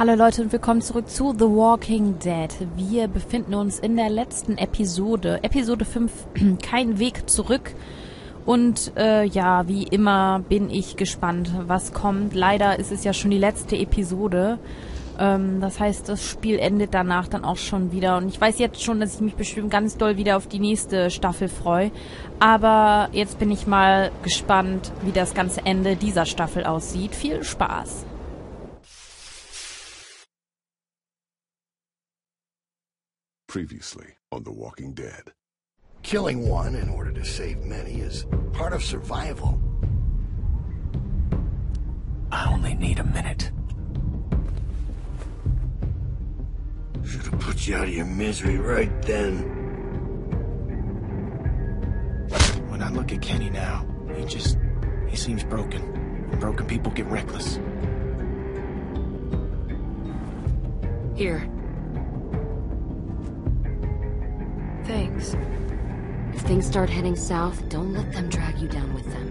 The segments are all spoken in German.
Hallo Leute und willkommen zurück zu The Walking Dead. Wir befinden uns in der letzten Episode, Episode 5, kein Weg zurück. Und äh, ja, wie immer bin ich gespannt, was kommt. Leider ist es ja schon die letzte Episode. Ähm, das heißt, das Spiel endet danach dann auch schon wieder. Und ich weiß jetzt schon, dass ich mich bestimmt ganz doll wieder auf die nächste Staffel freue. Aber jetzt bin ich mal gespannt, wie das ganze Ende dieser Staffel aussieht. Viel Spaß! Previously on The Walking Dead. Killing one in order to save many is part of survival. I only need a minute. Should have put you out of your misery right then. When I look at Kenny now, he just. he seems broken. And broken people get reckless. Here. Thanks. If things start heading south, don't let them drag you down with them.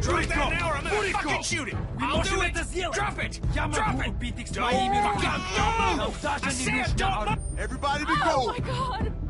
Drop that now or I'm gonna fucking shoot it! I'll do it! Drop it! Drop it! Don't fucking move! I said don't move! Everybody be cool. Oh my god!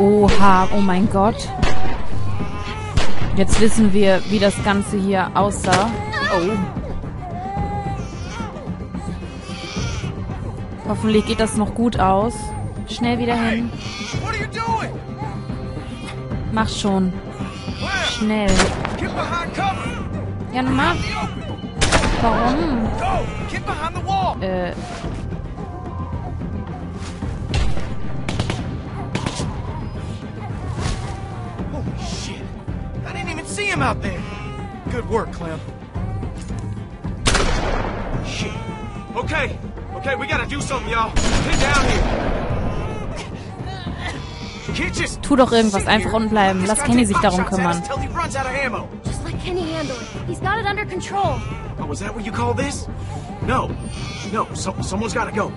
Oha, oh mein Gott. Jetzt wissen wir, wie das Ganze hier aussah. Oh. Hoffentlich geht das noch gut aus. Schnell wieder hin. Mach schon. Schnell. Ja, mach. Warum? Äh. Didn't even see him out there! Good work, Clem. Shit. Okay, okay, we gotta do something, y'all. Get down here. Can't just Tu doch irgendwas, einfach here. unten bleiben. Lass Kenny sich darum pot shots at us kümmern. He runs out of ammo. Just let Kenny handle it. He's got it under control. Oh, was that what you call this? No, no, so, someone's gotta go.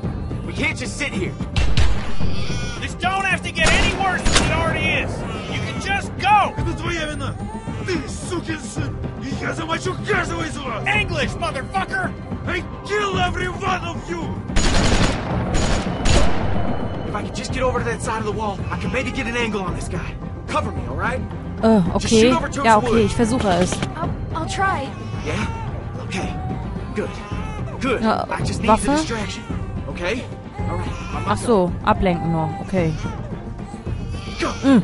We can't just sit here. This don't have to get any worse than it already is. You can just go. Это твоя вина! Ты сукин сын! И я замочу каждого из вас! English, motherfucker. I kill every one of you! If I could just get over to that side of the wall, I could maybe get an angle on this guy. Cover me, all right? Äh, okay. Ja, okay, ich versuche es. I'll, I'll try. Yeah? Okay. Good. Good. Ja, I just need Waffe? the distraction. Okay? All right. I'm Ach so, ablenken nur. Okay. Go. Mm.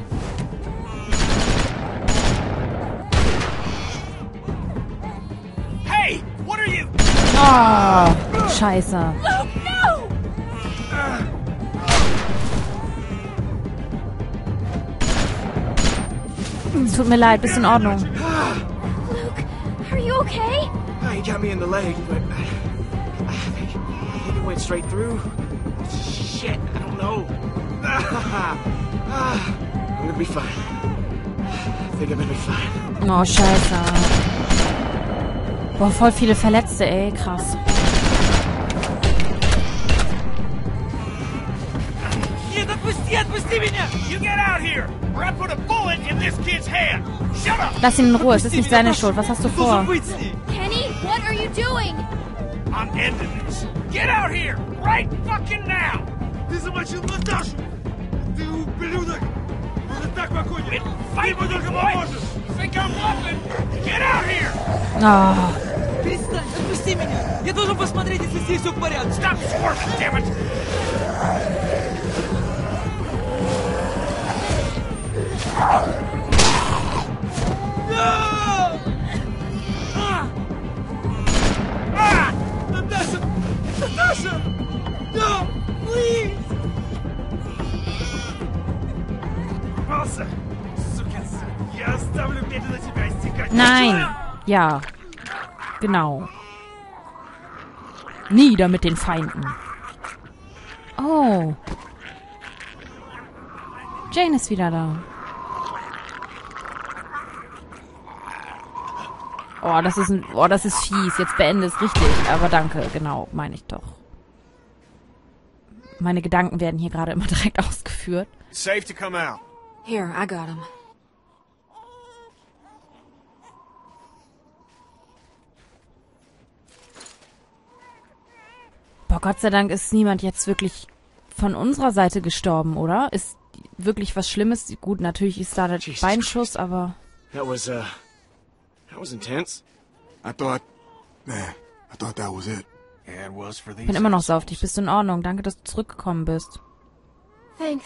Ah, scheiße. Es tut mir leid, bist in Ordnung. Luke, are you okay? He got me in the leg, but I, think, I think it went straight through. Shit, I don't know. I'm gonna be fine. I think I'm gonna be fine. Oh, scheiße. Boah, voll viele Verletzte, ey. Krass. Отпусти меня! You get out here, or I put a bullet in this kid's head. Shut up! Lass ihn in Ruhe, es ist nicht seine Schuld. Was hast du Ты должен vor? быть с ней! Kenny, what are you doing? I'm ending this. Get out here, right fucking now! Ты замочил Наташу! Ты ублюдок! Может так покончить? Quit Ты fighting, ему только boy. поможешь! You think I'm bluffing? Get out here! Ah, Перестань, отпусти меня! Я должен посмотреть, если здесь все в порядке! Stop swerving, damn it! Ah! Наташа! Наташа! No! Please! Попался! Nein. Ja. Genau. Nieder mit den Feinden. Oh. Jane ist wieder da. Oh, das ist ein, oh, das ist fies. Jetzt beende es richtig. Aber danke, genau, meine ich doch. Meine Gedanken werden hier gerade immer direkt ausgeführt. Safe to come out. Here, I got him. Boah, Gott sei Dank ist niemand jetzt wirklich von unserer Seite gestorben, oder? Ist wirklich was Schlimmes? Gut, natürlich ist da der Jesus Beinschuss, aber That was, uh, that was intense. I thought, man, I thought that was it. Yeah, it was for these. ich bin immer noch assholes. sauftig. Bist du in Ordnung? Danke, dass du zurückgekommen bist. Thanks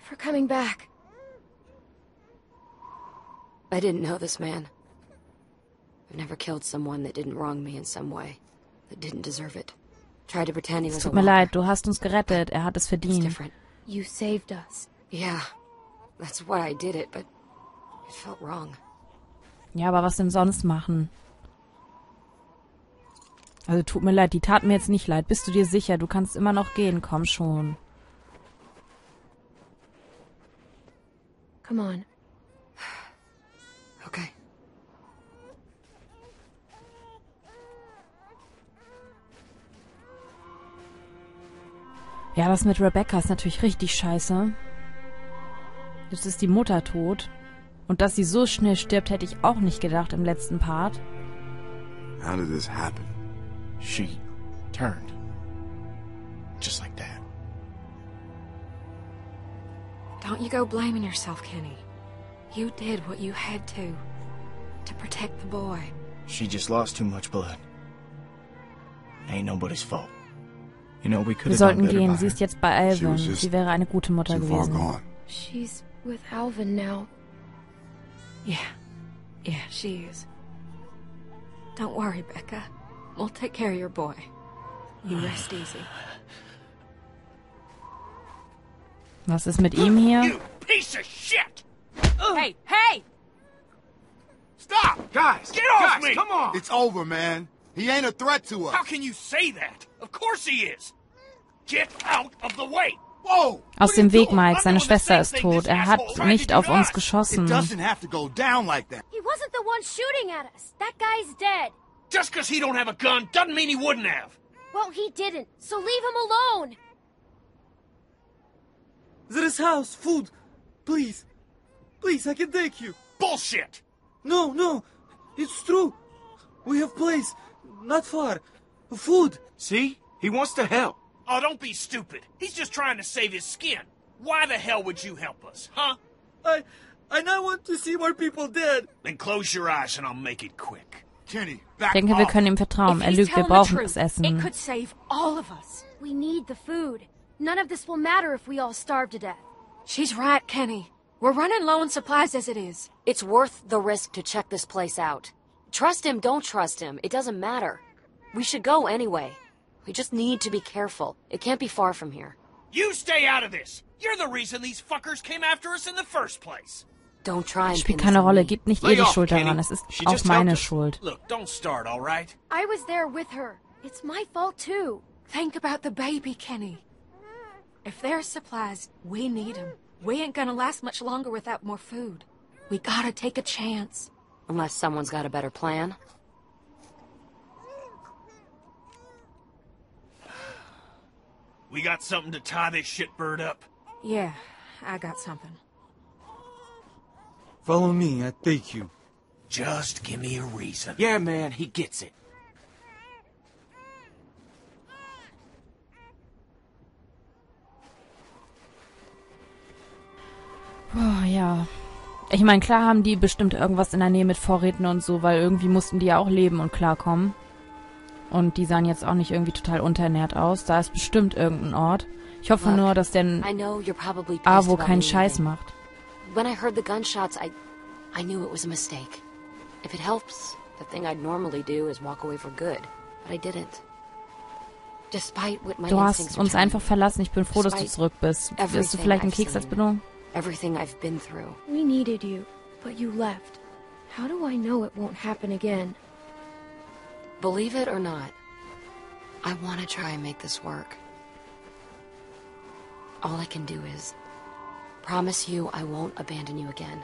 for coming back. I didn't know this man. I've never killed someone that didn't wrong me in some way, that didn't deserve it. Es tut mir leid, du hast uns gerettet. Er hat es It's verdient. different. You saved us. Yeah, that's why I did it, but it felt wrong. Ja, aber was denn sonst machen? Also tut mir leid, die tat mir jetzt nicht leid. Bist du dir sicher? Du kannst immer noch gehen. Komm schon. Come on. Ja, das mit Rebecca ist natürlich richtig scheiße. Jetzt ist die Mutter tot. Und dass sie so schnell stirbt, hätte ich auch nicht gedacht im letzten Part. How did this happen? She turned. Just like that. Don't you go blaming yourself, Kenny. You did what you had to. To protect the boy. She just lost too much blood. Ain't nobody's fault. Wir sollten gehen. Sie ist jetzt bei She Alvin. was just Sie wäre eine gute Mutter Too far gewesen. gone. She's with Alvin now. Yeah. Yeah, she is. Don't worry, Becca. We'll take care of your boy. You rest easy. Was ist mit ihm hier? You piece of shit! Hey, hey! Stop! Guys, Get off guys, me! come on! It's over, man. He ain't a threat to us. How can you say that? Of course he is! Aus dem Weg, Mike. Seine Schwester ist tot. Er hat nicht auf uns us. It geschossen. doesn't have to go down like that. He wasn't the one shooting at us. That guy's dead. Just because he don't have a gun doesn't mean he wouldn't have. Well, he didn't, so leave him alone. There is house, food. Please. Please, I can take you. Bullshit! No, no. It's true. We have place. Not far. Food. See? He wants to help. Oh, don't be stupid. He's just trying to save his skin. Why the hell would you help us, huh? I... I now want to see more people dead. Then close your eyes and I'll make it quick. Kenny, Ich back denke, wir off. können ihm vertrauen. Er lügt, wir brauchen das Essen. save all of us. We need the food. None of this will matter if we all starve to death. She's right, Kenny. We're running low on supplies as it is. It's worth the risk to check this place out. Trust him, don't trust him. It doesn't matter. We should go anyway. We just need to be careful. It can't be far from here. You stay out of this. You're the reason these fuckers came after us in the first place. Don't try and Spielt pin keine Rolle. me. Gebt nicht ihr die Schuld Kenny. daran. Es ist She auch meine. Schuld. Look, don't start, all right? I was there with her. It's my fault too. Think about the baby, Kenny. If there's supplies, we need 'em. We ain't gonna last much longer without more food. We gotta take a chance. Unless someone's got a better plan. We got something to tie this shitbird up. Yeah, I got something. Follow me, I take you. Just give me a reason. Yeah, man, he gets it. Boah, ja. Ich meine, klar haben die bestimmt irgendwas in der Nähe mit Vorräten und so, weil irgendwie mussten die ja auch leben und klarkommen. Und die sahen jetzt auch nicht irgendwie total unterernährt aus. Da ist bestimmt irgendein Ort. Ich hoffe Look, nur, dass der I know you're probably pissed Avo keinen Scheiß macht. When I heard the gunshots, I, I knew it was a mistake. If it helps, the thing I'd normally do is walk away for good, but I didn't. Despite what my Du hast uns einfach verlassen. Ich bin froh, dass du zurück bist. Wirst du vielleicht einen Keks als. Belohnung? everything I've been through. We needed you, but you left. How do I know it won't happen again? Believe it or not, I want to try and make this work. All I can do is promise you I won't abandon you again.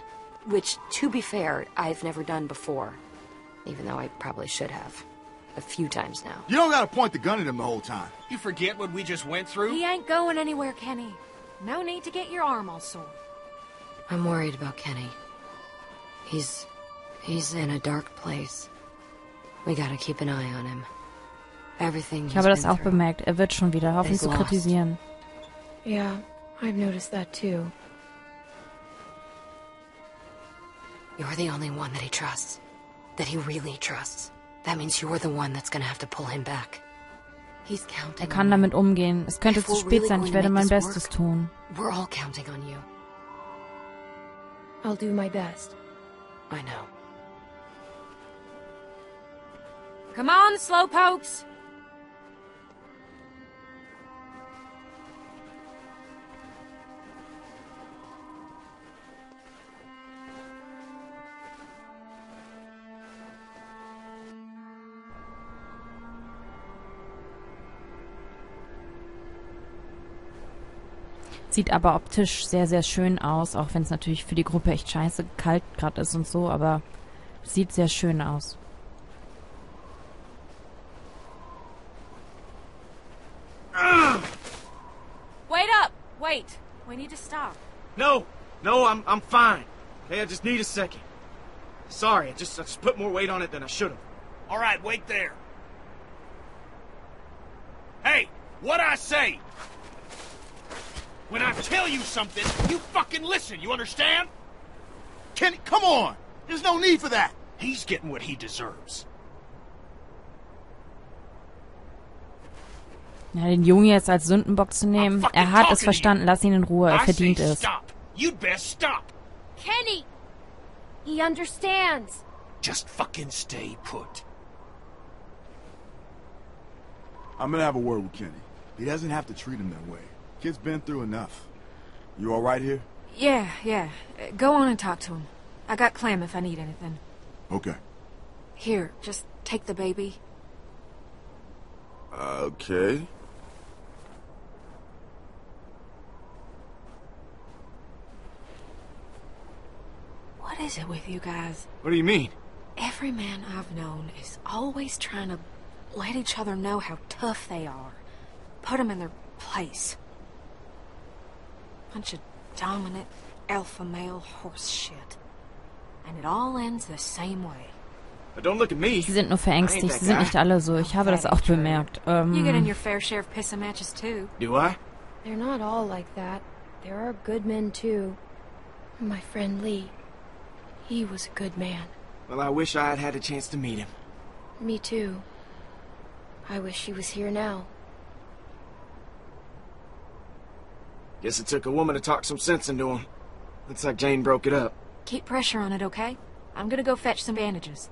Which, to be fair, I've never done before. Even though I probably should have. A few times now. You don't gotta point the gun at him the whole time. You forget what we just went through? He ain't going anywhere, Kenny. No need to get your arm all sore. I'm worried about Kenny. He's. he's in a dark place. We gotta keep an eye on him. Everything Ich habe das auch bemerkt. Er wird schon wieder. Hör auf ihn He's zu kritisieren. Yeah, I've noticed that too. You're the only one that he trusts. That he really trusts. That means you're the one that's gonna have to pull him back. He's counting Er kann on damit umgehen. Es könnte If zu we're spät really sein. going Ich werde mein Bestes tun. We're all counting on you. I'll do my best. I know. Come on, slowpokes! Sieht aber optisch sehr, sehr schön aus, auch wenn es natürlich für die Gruppe echt scheiße kalt gerade ist und so, aber sieht sehr schön aus. No, no, I'm I'm fine. Okay, I just need a second. Sorry, I just I just put more weight on it than I should have. All right, wait there. Hey, what I say? When I tell you something, you fucking listen, you understand? Kenny, come on! There's no need for that! He's getting what he deserves. Ja, den Jungen jetzt als Sündenbock zu nehmen, er hat es verstanden, lass ihn in Ruhe, er verdient es. stop. You'd best stop. Kenny! He understands. Just fucking stay put. I'm gonna have a word with Kenny. He doesn't have to treat him that way. Kid's been through enough. You alright here? Yeah, yeah. Go on and talk to him. I got Clem if I need anything. Okay. Here, just take the baby. Okay. What is it with you guys? What do you mean? Every man I've known is always trying to let each other know how tough they are. Put them in their place. Bunch of dominant alpha male horse shit. And it all ends the same way. But don't look at me. Sie sind nur I verängstigt, ain't that sie sind guy. nicht alle so. Ich habe das auch bemerkt. You get in Ähm, your fair share of pissing matches too. Do I? They're not all like that. There are good men too. My friend Lee. He was a good man. Well, I wish I had had a chance to meet him. Me too. I wish he was here now. Guess it took a woman to talk some sense into him. Looks like Jane broke it up. Keep pressure on it, okay? I'm gonna go fetch some bandages.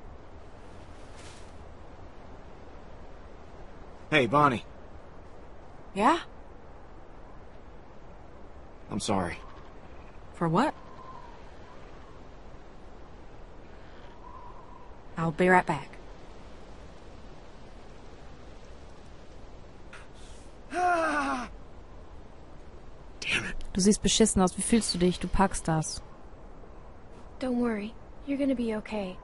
Hey, Bonnie. Yeah? I'm sorry. For what? I'll be right back. du siehst beschissen aus. Wie fühlst du dich? Du packst das. Don't worry. You're gonna be okay.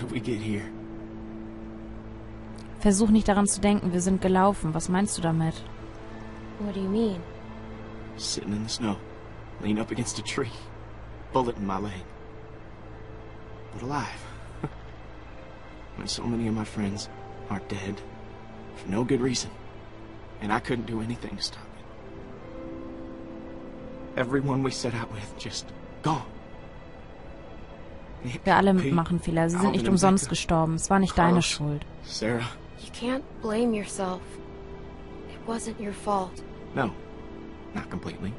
Did we get here? Versuch nicht daran zu denken, wir sind gelaufen. Was meinst du damit? What do you mean? Sitting in the snow, leaned up against a tree, bullet in my leg. But alive. when so many of my friends are dead for no good reason, and I couldn't do anything to stop it. Everyone we set out with just gone. Wir alle machen Fehler. Sie sind nicht umsonst gestorben. Es war nicht deine Schuld. Sarah, You can't blame yourself. It wasn't your fault. no, not completely.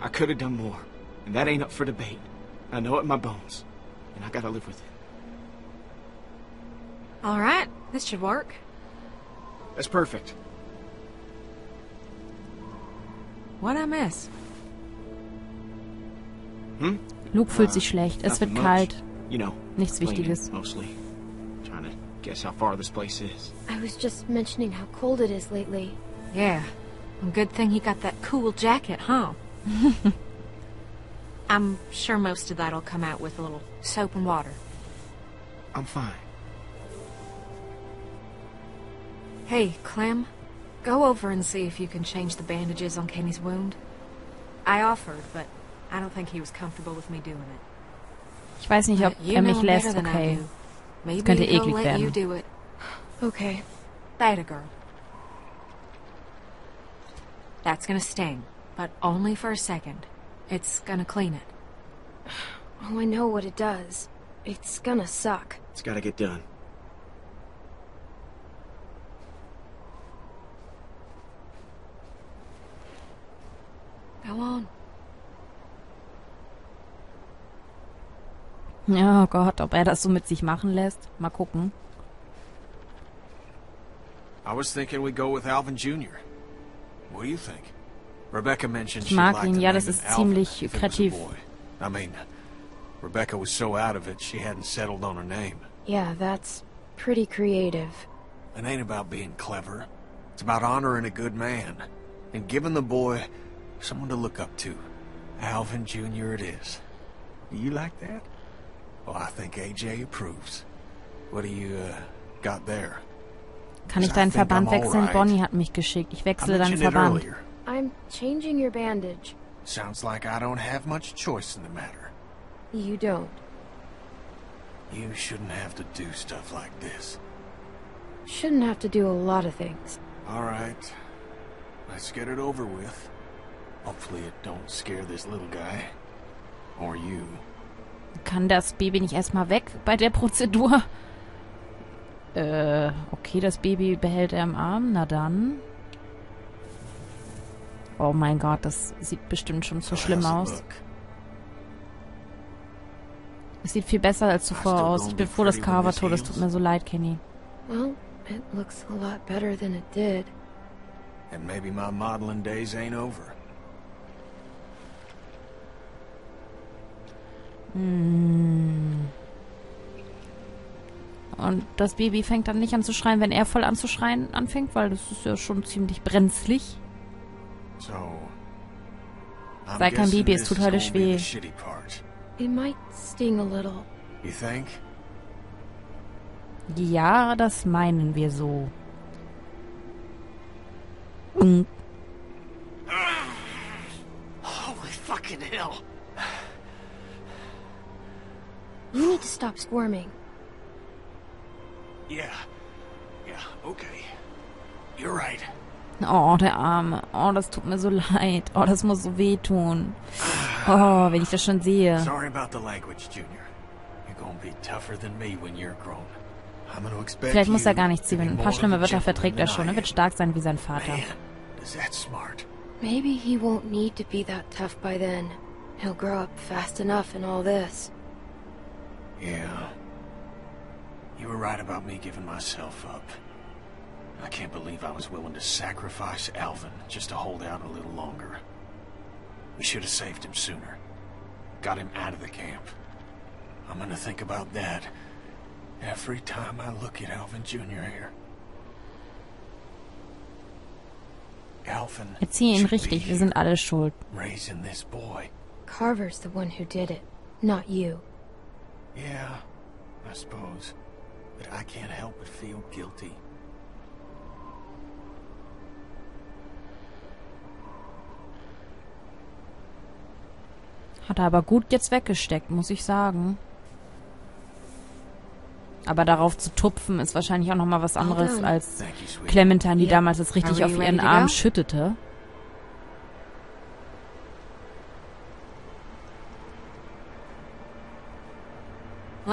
I could have done more, and that ain't up for debate. I know it in my bones, and I gotta live with it. All right, this should work. That's perfect. What'd I miss? Hmm? Luke fühlt sich schlecht. Es wird Nothing much. kalt. You know, Nichts cleaning, Wichtiges. Mostly. Trying to guess how far this place is. I was just mentioning how cold it is lately. Yeah. Well, good thing he got that cool jacket, huh? I'm sure most of that'll come out with a little soap and water. I'm fine. Hey, Clem, go over and see if you can change the bandages on Kenny's wound. I offered, but I don't think he was comfortable with me doing it. Ich weiß nicht, ob But you er know mich him lässt. better than I Okay. do. Maybe könnte he'll eklig let werden. you do it. Okay. That girl. That's gonna sting, but only for a second. It's gonna clean it. Oh, I know what it does. It's gonna suck. It's gotta get done. Go on. Ja, oh Gott, ob er das so mit sich machen lässt. Mal gucken. I was thinking we go with Alvin Jr. What do you think? Rebecca mentioned Ich she'd mag like ihn. Ja, das ist Alvin ziemlich kreativ. boy. I mean, Rebecca was so out of it she hadn't settled on a name. Yeah, that's pretty creative. It ain't about being clever. It's about honoring a good man and giving the boy someone to look up to. Alvin Jr. it is. Do you like that? Well, I think AJ approves. What do you, uh, got there? Kann ich I deinen think Verband I'm wechseln? right. Bonnie hat mich geschickt. Ich wechsle deinen Verband. I'm changing your bandage. Sounds like I don't have much choice in the matter. You don't. You shouldn't have to do stuff like this. Shouldn't have to do a lot of things. All right. Let's get it over with. Hopefully it don't scare this little guy. Or you. Kann das Baby nicht erstmal weg bei der Prozedur? Äh, okay, das Baby behält er im Arm. Na dann. Oh mein Gott, das sieht bestimmt schon zu So schlimm aus. Es sieht viel besser als zuvor aus. Ich bin froh, dass Carver tot ist. Tut mir so leid, Kenny. Well, it looks a lot better than it did. And maybe my modeling days ain't over. Und das Baby fängt dann nicht an zu schreien, wenn er voll an zu schreien anfängt, weil das ist ja schon ziemlich brenzlig. So. Sei kein Baby, es tut be weh. It might sting a little. You think? Ja, das meinen wir so. Mm. Holy fucking hell. You need to stop squirming. Yeah. Yeah, okay. You're right. Oh, der Arme. Oh, das tut mir so leid. Oh, das muss so wehtun. Oh, wenn ich das schon sehe. Sorry about the language, Junior. You're gonna be tougher than me when you're grown. I'm gonna expect Vielleicht muss er gar nichts sehen. Ein more paar schlimme Wörter verträgt er schon. Er wird stark sein wie sein Vater. Man, is that smart? Maybe he won't need to be that tough by then. He'll grow up fast enough in all this. Yeah. You were right about me giving myself up. I can't believe I was willing to sacrifice Alvin just to hold out a little longer. We should have saved him sooner. Got him out of the camp. I'm gonna think about that every time I look at Alvin Jr. here. Alvin Erziehe ihn should be richtig. Wir here, sind alle schuld. raising this boy. Carver's the one who did it, not you. Yeah, I suppose. But I can't help but feel guilty. Hat er aber gut jetzt weggesteckt, muss ich sagen. Aber darauf zu tupfen ist wahrscheinlich auch noch mal was anderes als. Clementine, die damals das richtig auf ihren Arm schüttete.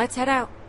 Let's head out.